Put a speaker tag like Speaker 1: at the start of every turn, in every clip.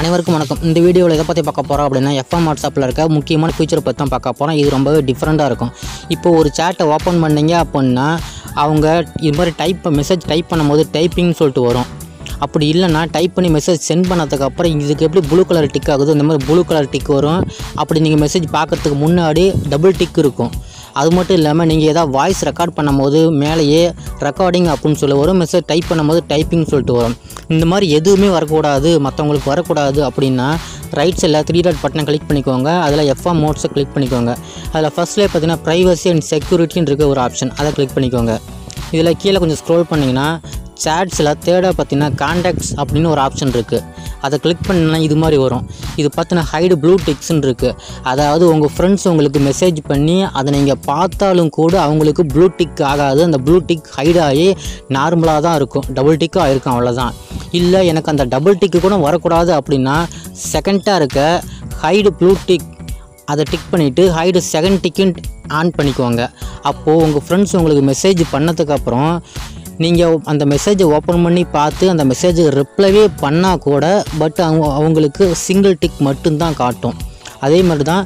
Speaker 1: அனைவருக்கும் வணக்கம். இந்த வீடியோவில் எதை பற்றி பார்க்க போகிறோம் அப்படின்னா எஃப்எம் வாட்ஸ்அப்பில் இருக்க முக்கியமான ஃபீச்சர் பற்றி தான் பார்க்க போகிறோம் இது ரொம்பவே டிஃப்ரெண்ட்டாக இருக்கும். இப்போ ஒரு சேட்டை ஓப்பன் பண்ணீங்க அப்படின்னா அவங்க இது மாதிரி டைப் மெசேஜ் டைப் பண்ணும்போது டைப்பிங்னு சொல்லிட்டு வரும். அப்படி இல்லைன்னா டைப் பண்ணி மெசேஜ் சென்ட் பண்ணதுக்கப்புறம் இதுக்கு எப்படி ப்ளூ கலர் டிக் ஆகுது இந்த மாதிரி ப்ளூ கலர் டிக் வரும். அப்படி நீங்கள் மெசேஜ் பார்க்குறதுக்கு முன்னாடி டபுள் டிக் இருக்கும். அது மட்டும் இல்லாமல் நீங்கள் ஏதாவது வாய்ஸ் ரெக்கார்ட் பண்ணும்போது மேலேயே ரெக்கார்டிங் அப்படின்னு சொல்லி வரும். மெசேஜ் டைப் பண்ணும்போது டைப்பிங் சொல்லிட்டு வரும். இந்த மாதிரி எதுவுமே வரக்கூடாது. மற்றவங்களுக்கு வரக்கூடாது அப்படின்னா ரைட் சைடில் த்ரீ டாட் பட்டனை கிளிக் பண்ணிக்கோங்க. அதில் எஃப்எம் மோட்ஸை கிளிக் பண்ணிக்கோங்க. அதில் ஃபஸ்ட்லேயே பார்த்தீங்கன்னா ப்ரைவசி அண்ட் செக்யூரிட்டின்னு இருக்க ஒரு ஆப்ஷன் அதை கிளிக் பண்ணிக்கோங்க. இதில் கீழே கொஞ்சம் ஸ்க்ரோல் பண்ணிங்கன்னா சேட்ஸில் தேர்டாக பார்த்தீங்கன்னா காண்டாக்ட்ஸ் அப்படின்னு ஒரு ஆப்ஷன் இருக்குது அதை கிளிக் பண்ணினா இது மாதிரி வரும். இது பார்த்தினா ஹைடு ப்ளூ டிக்ஸ்ன்னு இருக்குது அதாவது உங்கள் ஃப்ரெண்ட்ஸ் உங்களுக்கு மெசேஜ் பண்ணி அதை நீங்கள் பார்த்தாலும் கூட அவங்களுக்கு ப்ளூ டிக் ஆகாது. அந்த ப்ளூ டிக் ஹைட் ஆகி நார்மலாக தான் இருக்கும். டபுள் டிக்கும் ஆயிருக்கும் அவ்வளோதான் இல்லை எனக்கு அந்த டபுள் டிக்கு கூட வரக்கூடாது அப்படின்னா செகண்டாக இருக்க ஹைடு ப்ளூ டிக் அதை டிக் பண்ணிவிட்டு ஹைடு செகண்ட் டிக்குன்னு ஆன் பண்ணிக்கோங்க. அப்போது உங்கள் ஃப்ரெண்ட்ஸ் உங்களுக்கு மெசேஜ் பண்ணதுக்கப்புறம் நீங்கள் அந்த மெசேஜை ஓப்பன் பண்ணி பார்த்து அந்த மெசேஜை ரிப்ளைவே பண்ணால் கூட பட் அவங்க அவங்களுக்கு சிங்கிள் டிக் மட்டும்தான் காட்டும். அதே மாதிரி தான்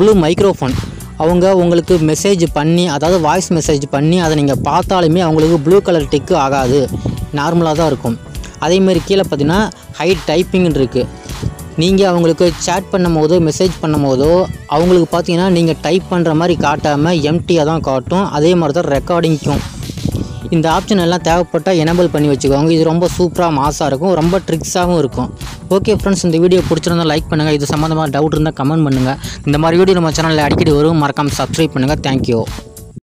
Speaker 1: ப்ளூ மைக்ரோஃபோன் அவங்க உங்களுக்கு மெசேஜ் பண்ணி அதாவது வாய்ஸ் மெசேஜ் பண்ணி அதை நீங்கள் பார்த்தாலுமே அவங்களுக்கு ப்ளூ கலர் டிக்கு ஆகாது. நார்மலாக தான் இருக்கும். அதேமாரி கீழே பார்த்தீங்கன்னா ஹை டைப்பிங்னு இருக்குது நீங்கள் அவங்களுக்கு சேட் பண்ணும் போதோ மெசேஜ் பண்ணும் போதோ அவங்களுக்கு பார்த்தீங்கன்னா நீங்கள் டைப் பண்ணுற மாதிரி காட்டாமல் எம்டியாக தான் காட்டும். அதே மாதிரி தான் ரெக்கார்டிங்க்கும் இந்த ஆப்ஷன் எல்லாம் தேவைப்பட்டால் எனபிள் பண்ணி வச்சுக்கோங்க. இது ரொம்ப சூப்பராக மாசாக இருக்கும். ரொம்ப ட்ரிக்ஸாகவும் இருக்கும். ஓகே ஃப்ரெண்ட்ஸ் இந்த வீடியோ பிடிச்சிருந்தா லைக் பண்ணுங்கள் இது சம்மந்தமாக டவுட் இருந்தால் கமெண்ட் பண்ணுங்கள் இந்த மாதிரி வீடியோ நம்ம சேனலில் அடிக்கடி வரும். மறக்காமல் சப்ஸ்கிரைப் பண்ணுங்கள் தேங்க்யூ